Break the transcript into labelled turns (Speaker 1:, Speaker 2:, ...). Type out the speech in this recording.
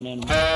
Speaker 1: And then.